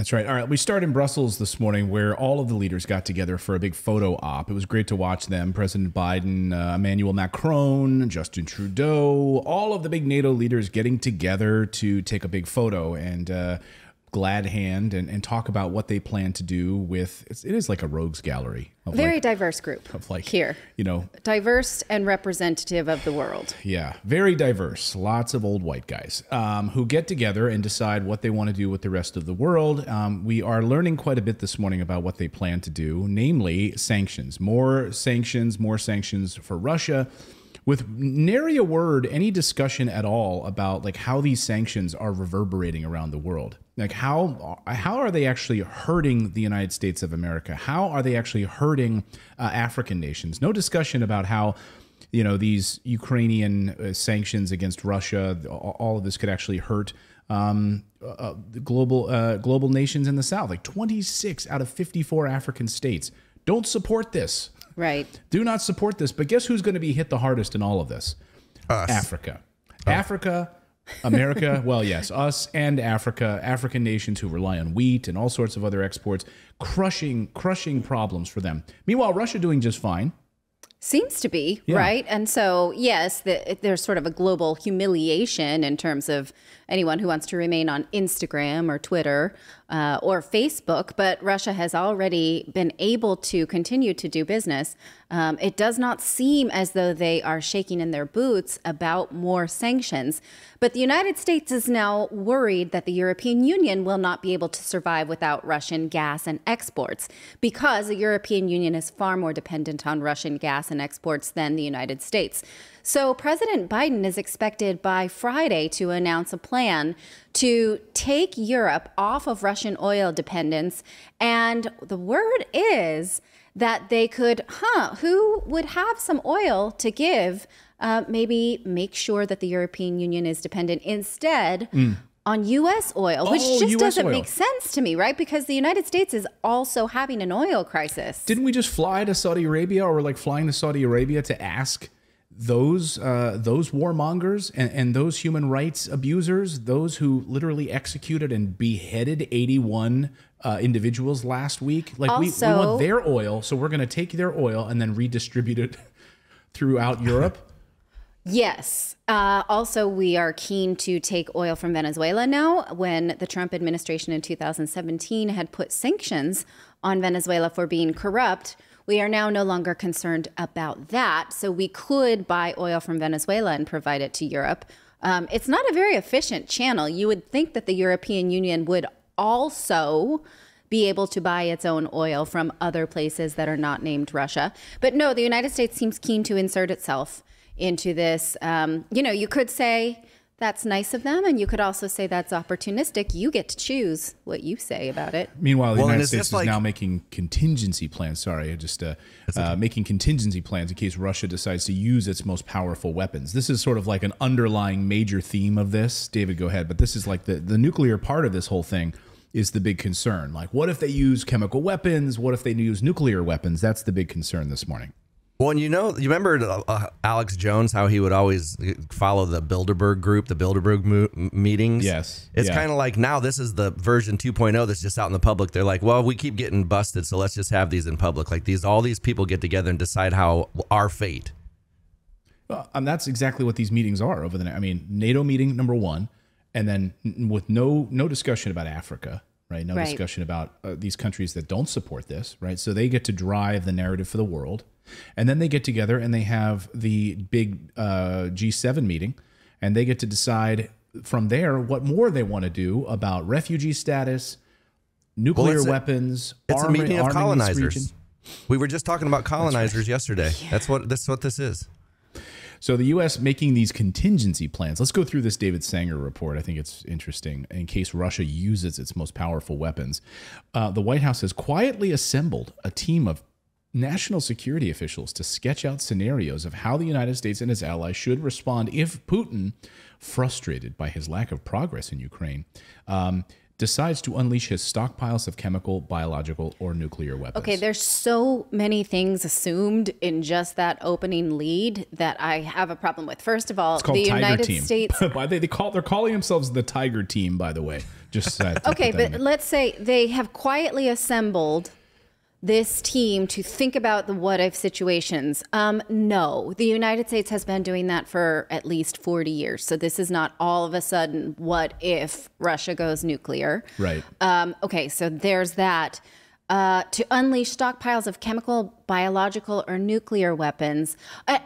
That's right. All right. We start in Brussels this morning where all of the leaders got together for a big photo op. It was great to watch them. President Biden, uh, Emmanuel Macron, Justin Trudeau, all of the big NATO leaders getting together to take a big photo. And uh, glad hand and, and talk about what they plan to do with it's, it is like a rogues gallery very like, diverse group of like here. you know diverse and representative of the world. Yeah very diverse. Lots of old white guys um, who get together and decide what they want to do with the rest of the world. Um, we are learning quite a bit this morning about what they plan to do namely sanctions more sanctions more sanctions for russia with nary a word any discussion at all about like how these sanctions are reverberating around the world like how how are they actually hurting the United States of America? How are they actually hurting uh, African nations? No discussion about how you know these Ukrainian uh, sanctions against Russia, all of this could actually hurt um, uh, global uh, global nations in the South. Like 26 out of 54 African states don't support this. Right. Do not support this. But guess who's going to be hit the hardest in all of this? Us. Africa. Oh. Africa America, well, yes, us and Africa, African nations who rely on wheat and all sorts of other exports, crushing, crushing problems for them. Meanwhile, Russia doing just fine. Seems to be, yeah. right? And so, yes, the, there's sort of a global humiliation in terms of anyone who wants to remain on Instagram or Twitter uh, or Facebook, but Russia has already been able to continue to do business. Um, it does not seem as though they are shaking in their boots about more sanctions. But the United States is now worried that the European Union will not be able to survive without Russian gas and exports because the European Union is far more dependent on Russian gas and exports than the United States. So, President Biden is expected by Friday to announce a plan to take Europe off of Russian oil dependence. And the word is that they could, huh, who would have some oil to give? Uh, maybe make sure that the European Union is dependent instead mm. on U.S. oil, which oh, just US doesn't oil. make sense to me, right? Because the United States is also having an oil crisis. Didn't we just fly to Saudi Arabia or like flying to Saudi Arabia to ask? Those uh, those warmongers and, and those human rights abusers, those who literally executed and beheaded 81 uh, individuals last week, like also, we, we want their oil, so we're going to take their oil and then redistribute it throughout Europe. Yes. Uh, also, we are keen to take oil from Venezuela now. When the Trump administration in 2017 had put sanctions on Venezuela for being corrupt, we are now no longer concerned about that. So we could buy oil from Venezuela and provide it to Europe. Um, it's not a very efficient channel. You would think that the European Union would also be able to buy its own oil from other places that are not named Russia. But no, the United States seems keen to insert itself into this. Um, you know, you could say that's nice of them. And you could also say that's opportunistic. You get to choose what you say about it. Meanwhile, the well, United States is like, now making contingency plans. Sorry, just uh, uh, making contingency plans in case Russia decides to use its most powerful weapons. This is sort of like an underlying major theme of this. David, go ahead. But this is like the, the nuclear part of this whole thing is the big concern. Like, what if they use chemical weapons? What if they use nuclear weapons? That's the big concern this morning. Well, and you know, you remember uh, uh, Alex Jones, how he would always follow the Bilderberg group, the Bilderberg mo- meetings. Yes, it's yeah. kind of like now this is the version 2.0 that's just out in the public. They're like, well, we keep getting busted, so let's just have these in public. Like these, all these people get together and decide how our fate. Well, and that's exactly what these meetings are over the. I mean, NATO meeting number one, and then with no no discussion about Africa, right? No right. discussion about uh, these countries that don't support this, right? So they get to drive the narrative for the world and then they get together and they have the big uh, G7 meeting, and they get to decide from there what more they want to do about refugee status, nuclear well, weapons. A, it's a meeting of colonizers. We were just talking about colonizers that's right. yesterday. Yeah. That's what that's what this is. So the U.S. making these contingency plans. Let's go through this David Sanger report. I think it's interesting in case Russia uses its most powerful weapons. Uh, the White House has quietly assembled a team of national security officials to sketch out scenarios of how the United States and its allies should respond if Putin, frustrated by his lack of progress in Ukraine, um, decides to unleash his stockpiles of chemical, biological, or nuclear weapons. Okay, there's so many things assumed in just that opening lead that I have a problem with. First of all, the Tiger United Team. States. By they, they call they're calling themselves the Tiger Team, by the way. Just Okay, but let's say they have quietly assembled this team to think about the what if situations. Um, no, the United States has been doing that for at least 40 years. So this is not all of a sudden what if Russia goes nuclear. right. Um, okay, so there's that. Uh, to unleash stockpiles of chemical, biological, or nuclear weapons.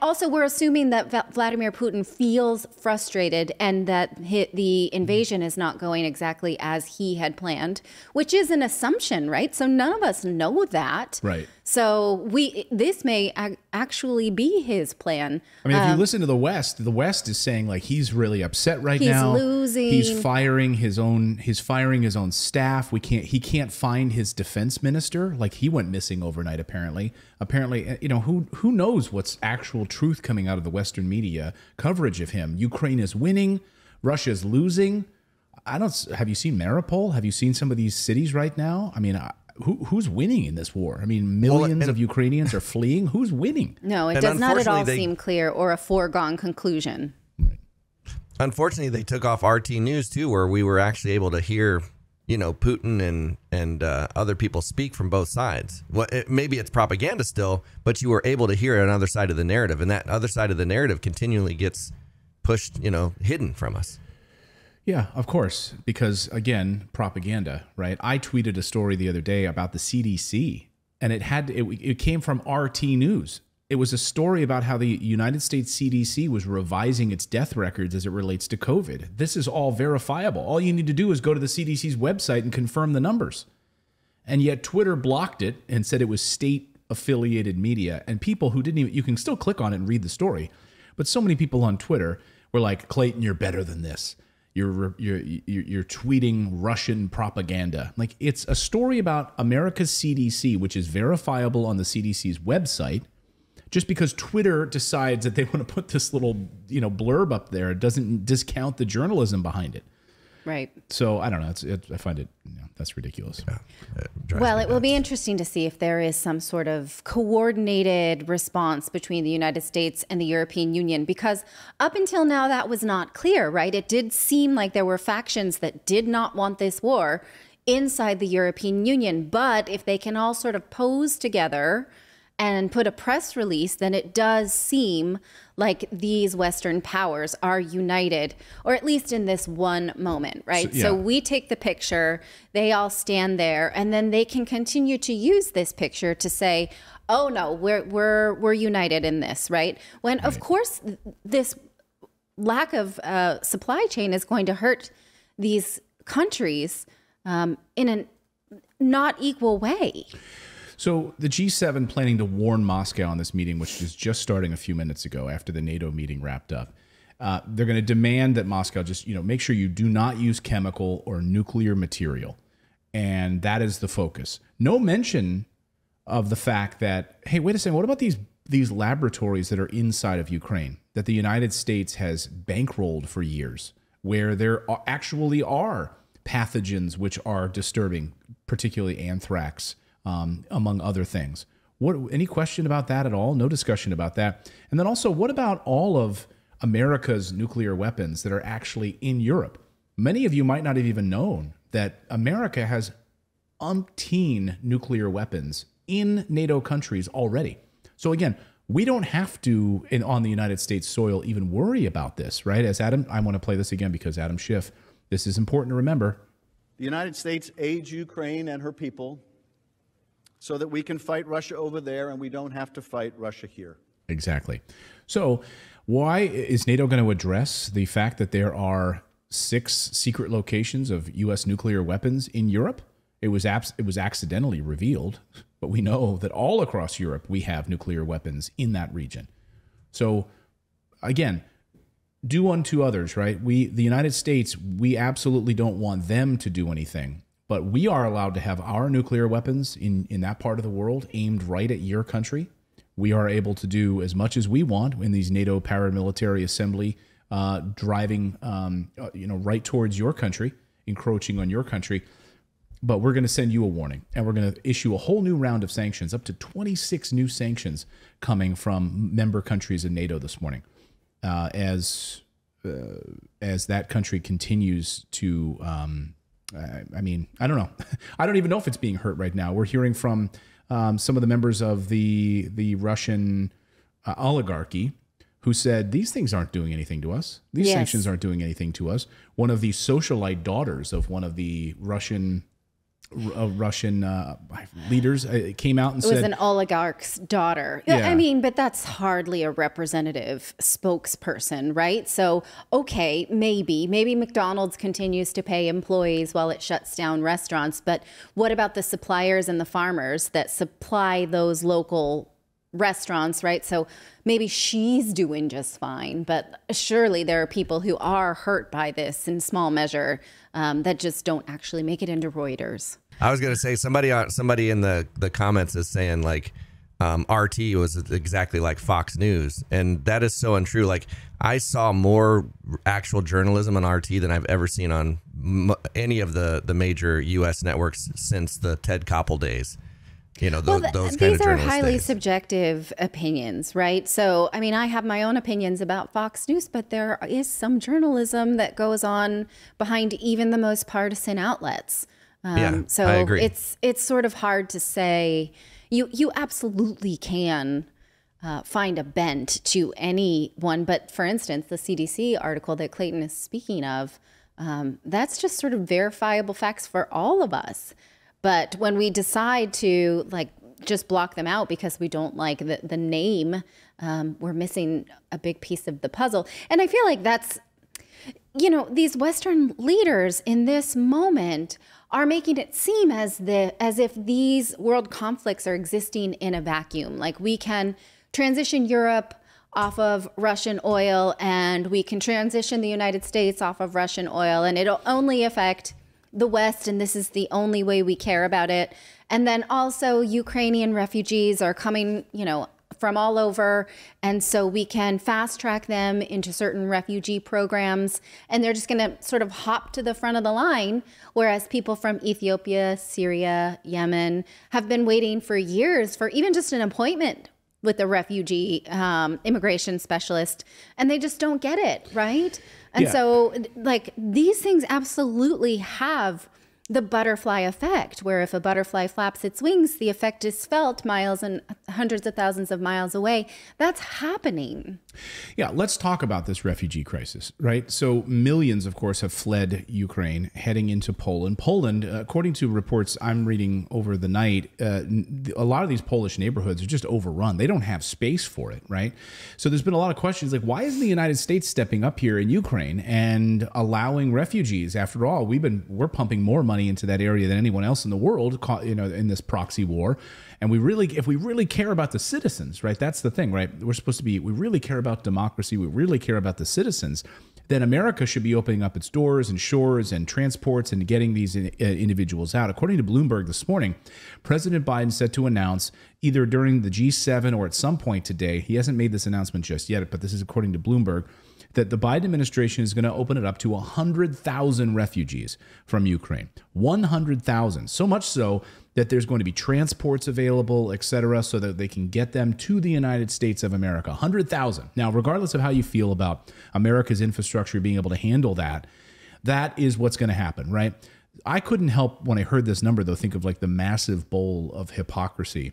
Also, we're assuming that Vladimir Putin feels frustrated and that the invasion is not going exactly as he had planned, which is an assumption, right? So none of us know that. Right. So we this may ac- actually be his plan. I mean, if you um, listen to the West, the West is saying like he's really upset right He's now. losing. He's firing his own. He's firing his own staff. We can't. He can't find his defense minister. Like he went missing overnight. Apparently, apparently, uh, you know who who knows what's actual truth coming out of the Western media coverage of him. Ukraine is winning. Russia's losing. I don't. Have you seen Mariupol? Have you seen some of these cities right now? I mean. I, who, who's winning in this war? I mean, millions and- of Ukrainians are fleeing. Who's winning? No, it And does not at all they- seem clear or a foregone conclusion. Unfortunately, they took off RT News too, where we were actually able to hear, you know, Putin and and uh, other people speak from both sides. Well, it, maybe it's propaganda still, but you were able to hear another side of the narrative, and that other side of the narrative continually gets pushed, you know, hidden from us. Yeah, of course. Because again, propaganda, right? I tweeted a story the other day about the CDC, and it had it, it came from RT News. It was a story about how the United States CDC was revising its death records as it relates to COVID. This is all verifiable. All you need to do is go to the CDC's website and confirm the numbers. And yet Twitter blocked it and said it was state affiliated media. And people who didn't even, you can still click on it and read the story. But so many people on Twitter were like, Clayton, you're better than this. You're, you're, you're, tweeting Russian propaganda. Like it's a story about America's CDC, which is verifiable on the CDC's website. Just because Twitter decides that they want to put this little, you know, blurb up there, it doesn't discount the journalism behind it. Right. So I don't know. It's, it, I find it, you know, that's ridiculous. Well, it will be interesting to see if there is some sort of coordinated response between the United States and the European Union, because up until now, that was not clear, right? It did seem like there were factions that did not want this war inside the European Union. But if they can all sort of pose together and put a press release, then it does seem like these Western powers are united, or at least in this one moment, right? So- so we take the picture, they all stand there, and then they can continue to use this picture to say, "Oh no, we're we're we're united in this," right? When of course this lack of uh, supply chain is going to hurt these countries um, in a not equal way. So the G7 planning to warn Moscow on this meeting, which is just starting a few minutes ago after the NATO meeting wrapped up. Uh, they're going to demand that Moscow just, you know, make sure you do not use chemical or nuclear material, and that is the focus. No mention of the fact that, hey, wait a second, what about these these laboratories that are inside of Ukraine that the United States has bankrolled for years, where there actually are pathogens which are disturbing, particularly anthrax, um, among other things. What any question about that at all? No discussion about that. And then also, what about all of America's nuclear weapons that are actually in Europe? Many of you might not have even known that America has umpteen nuclear weapons in NATO countries already. So again, we don't have to in on the United States soil even worry about this, right? As Adam, I want to play this again because Adam Schiff, this is important to remember. The United States aids Ukraine and her people so that we can fight Russia over there and we don't have to fight Russia here. Exactly. So, why is NATO going to address the fact that there are six secret locations of U.S. nuclear weapons in Europe? It was abs- it was accidentally revealed, but we know that all across Europe we have nuclear weapons in that region. So, again, do unto others, right? We, the United States, we absolutely don't want them to do anything, but we are allowed to have our nuclear weapons in, in that part of the world aimed right at your country. We are able to do as much as we want in these NATO paramilitary assembly, uh, driving, um, uh, you know, right towards your country. encroaching on your country. But we're going to send you a warning and we're going to issue a whole new round of sanctions, up to 26 new sanctions coming from member countries in NATO this morning uh, as, uh, as that country continues to. Um, I mean, I don't know. I don't even know if it's being hurt right now. We're hearing from um, some of the members of the the Russian uh, oligarchy who said these things aren't doing anything to us. These Yes. sanctions aren't doing anything to us. One of the socialite daughters of one of the Russian uh, Russian uh, leaders uh, came out and It was said, an oligarch's daughter. Yeah. I mean, but that's hardly a representative spokesperson, right? So, okay, maybe, maybe McDonald's continues to pay employees while it shuts down restaurants. But what about the suppliers and the farmers that supply those local restaurants, right? So maybe she's doing just fine, but surely there are people who are hurt by this in small measure um, that just don't actually make it into Reuters. I was gonna say somebody somebody in the the comments is saying like um, RT was exactly like Fox News, and that is so untrue. Like I saw more actual journalism on RT than I've ever seen on any of the the major U.S. networks since the Ted Koppel days. You know, th- those kind these are highly subjective opinions, right? So, I mean, I have my own opinions about Fox News, but there is some journalism that goes on behind even the most partisan outlets. Um, Yeah, so I agree. it's it's sort of hard to say. You you absolutely can uh, find a bent to any one, but for instance, the CDC article that Clayton is speaking of, um, that's just sort of verifiable facts for all of us. But when we decide to like just block them out because we don't like the, the name, um, we're missing a big piece of the puzzle. And I feel like that's, you know, these Western leaders in this moment are making it seem as the as if these world conflicts are existing in a vacuum. Like we can transition Europe off of Russian oil and we can transition the United States off of Russian oil and it'll only affect the West, and this is the only way we care about it. And then also, Ukrainian refugees are coming, you know, from all over. And so we can fast track them into certain refugee programs, and they're just going to sort of hop to the front of the line. Whereas people from Ethiopia, Syria, Yemen have been waiting for years for even just an appointment with a refugee um, immigration specialist, and they just don't get it, right? And Yeah. so, like, these things absolutely have the butterfly effect, where if a butterfly flaps its wings, the effect is felt miles and hundreds of thousands of miles away. That's happening. Yeah, let's talk about this refugee crisis, right? So, millions, of course, have fled Ukraine heading into Poland. Poland, uh, according to reports I'm reading over the night, uh, a lot of these Polish neighborhoods are just overrun. They don't have space for it, right? So, there's been a lot of questions like, why isn't the United States stepping up here in Ukraine and allowing refugees? After all, we've been we're pumping more money into that area than anyone else in the world, you know, in this proxy war. And we really, if we really care about the citizens, right? That's the thing, right? We're supposed to be, we really care about democracy. We really care about the citizens. Then America should be opening up its doors and shores and transports and getting these uh, individuals out. According to Bloomberg this morning, President Biden said to announce either during the G7 or at some point today, he hasn't made this announcement just yet, but this is according to Bloomberg, that the Biden administration is going to open it up to 100,000 refugees from Ukraine. 100,000. So much so that there's going to be transports available, et cetera, so that they can get them to the United States of America. 100,000. Now, regardless of how you feel about America's infrastructure being able to handle that, that is what's going to happen, right? I couldn't help when I heard this number, though, think of like the massive bowl of hypocrisy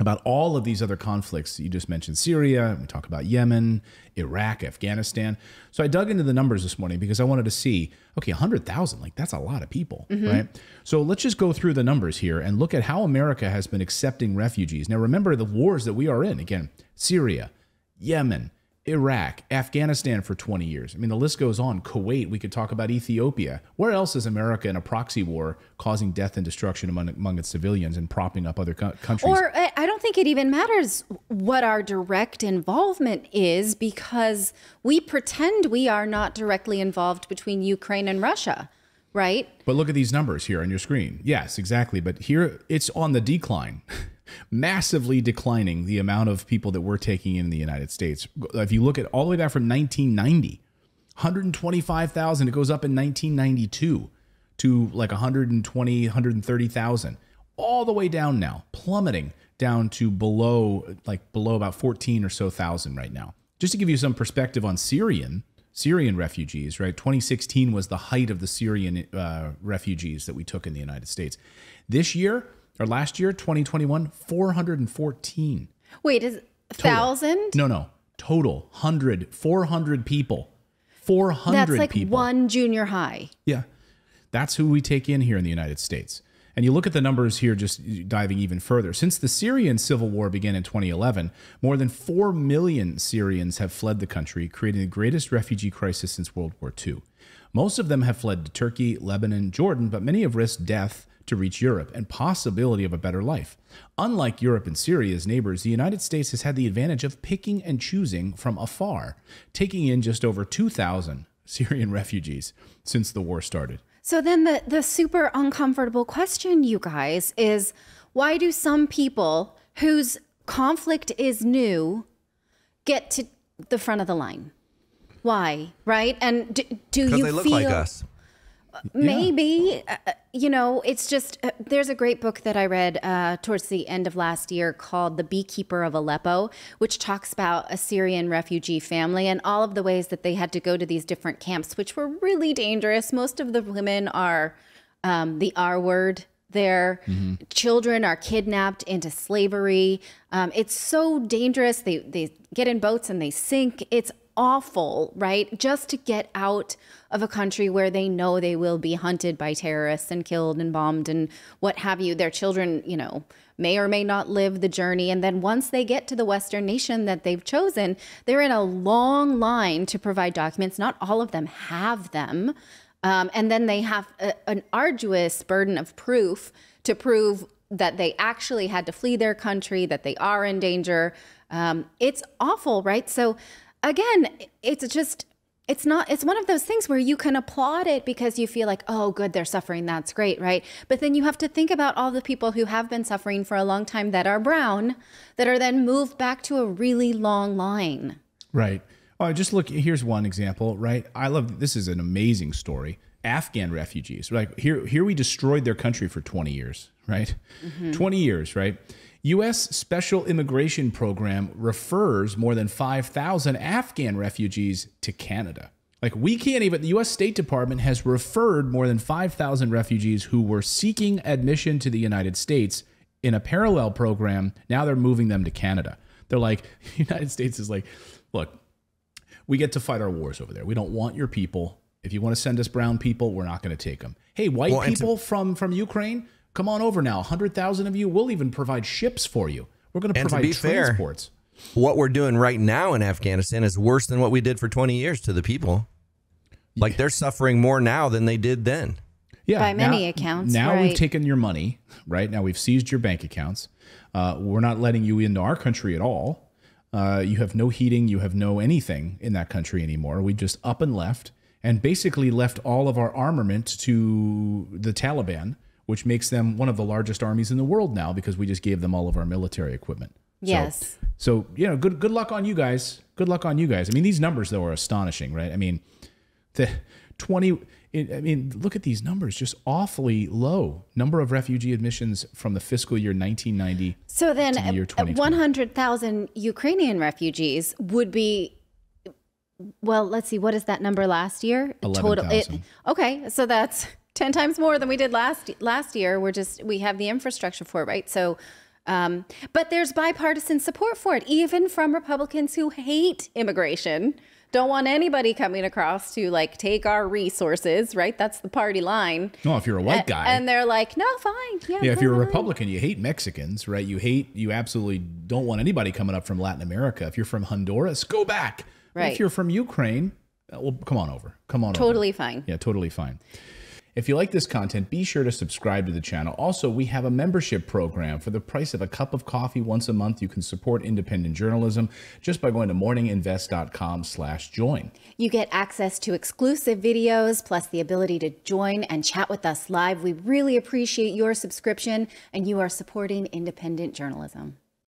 about all of these other conflicts you just mentioned Syria, we talk about Yemen, Iraq, Afghanistan. So I dug into the numbers this morning because I wanted to see okay, 100,000, like that's a lot of people, mm-hmm. right? So let's just go through the numbers here and look at how America has been accepting refugees. Now, remember the wars that we are in again, Syria, Yemen, Iraq, Afghanistan for 20 years. I mean, the list goes on. Kuwait, we could talk about Ethiopia. Where else is America in a proxy war causing death and destruction among, among its civilians and propping up other co- countries? Or I I don't think it even matters what our direct involvement is because we pretend we are not directly involved between Ukraine and Russia, right? But look at these numbers here on your screen. Yes, exactly. But here it's on the decline, massively declining the amount of people that we're taking in the United States. If you look at all the way back from 1990, 125,000, it goes up in 1992. to like 120, 130,000, all the way down now, plummeting down to below like below about 14 or so thousand right now. Just to give you some perspective on Syrian Syrian refugees, right? 2016 was the height of the Syrian uh, refugees that we took in the United States. This year or last year, 2021, 414. Wait, is thousand? No, no, total 100, 400 people. 400 That's like people. one junior high. Yeah. That's who we take in here in the United States. And you look at the numbers here, just diving even further. Since the Syrian civil war began in 2011, more than 4 million Syrians have fled the country, creating the greatest refugee crisis since World War II. Most of them have fled to Turkey, Lebanon, Jordan, but many have risked death to reach Europe and possibility of a better life. Unlike Europe and Syria's neighbors, the United States has had the advantage of picking and choosing from afar, taking in just over 2,000 Syrian refugees since the war started. So then the the super uncomfortable question, you guys, is why do some people whose conflict is new get to the front of the line? Why, right? And do, do Because you they look feel like us. Maybe uh, uh, you know it's just uh, there's a great book that i read uh, towards the end of last year called the beekeeper of aleppo which talks about a syrian refugee family and all of the ways that they had to go to these different camps which were really dangerous. Most of the women are um, the r word their children are kidnapped into slavery. Um, it's so dangerous. They, they get in boats and they sink. It's awful, right? Just to get out of a country where they know they will be hunted by terrorists and killed and bombed and what have you. Their children, you know, may or may not live the journey. And then once they get to the Western nation that they've chosen, they're in a long line to provide documents. Not all of them have them. Um, and then they have a, an arduous burden of proof to prove that they actually had to flee their country, that they are in danger. Um, it's awful, right? So, again, it's just, it's not, it's one of those things where you can applaud it because you feel like, oh, good, they're suffering. That's great, right? But then you have to think about all the people who have been suffering for a long time that are brown, that are then moved back to a really long line. Right. Oh, just look. Here's one example. Right. I love. This is an amazing story. Afghan refugees. Right here. Here we destroyed their country for 20 years. Right. Mm-hmm. 20 years. Right. U.S. Special Immigration Program refers more than 5,000 Afghan refugees to Canada. Like we can't even. The U.S. State Department has referred more than 5,000 refugees who were seeking admission to the United States in a parallel program. Now they're moving them to Canada. They're like, the United States is like, look, we get to fight our wars over there. We don't want your people. If you want to send us brown people, we're not going to take them. Hey, white Well, and to- people from from Ukraine, come on over now. Hundred thousand of you. We'll even provide ships for you. We're going to And to provide be fair, transports. What we're doing right now in Afghanistan is worse than what we did for 20 years to the people. Like they're suffering more now than they did then. Yeah, By many accounts, Now right. we've taken your money, right? Now we've seized your bank accounts. Uh, we're not letting you into our country at all. Uh, you have no heating, you have no anything in that country anymore. We just up and left and basically left all of our armament to the Taliban, which makes them one of the largest armies in the world now because we just gave them all of our military equipment. Yes. So, you know, good good luck on you guys. Good luck on you guys. I mean, these numbers though are astonishing, right? I mean, the 20 I mean, look at these numbers, just awfully low. Number of refugee admissions from the fiscal year 1990. So then, to the year uh, 2020. 100,000 Ukrainian refugees would be. Well, let's see. What is that number last year? it- 11,000. okay, so that's ten times more than we did last last year. We're just we have the infrastructure for it, right? So, um, but there's bipartisan support for it, even from Republicans who hate immigration. Don't want anybody coming across to like take our resources, right? That's the party line. No, if you're a white guy. and they're like, no, fine, yeah. yeah, if you're a fine." Republican, you hate Mexicans, right? You hate, you absolutely don't want anybody coming up from Latin America. If you're from Honduras, go back. But Right. If you're from Ukraine, uh, well, come on over. Come on over. totally fine. Yeah, totally fine. If you like this content, be sure to subscribe to the channel. Also, we have a membership program. For the price of a cup of coffee once a month, you can support independent journalism just by going to morninginvest.com slash join. You get access to exclusive videos, plus the ability to join and chat with us live. We really appreciate your subscription, and you are supporting independent journalism.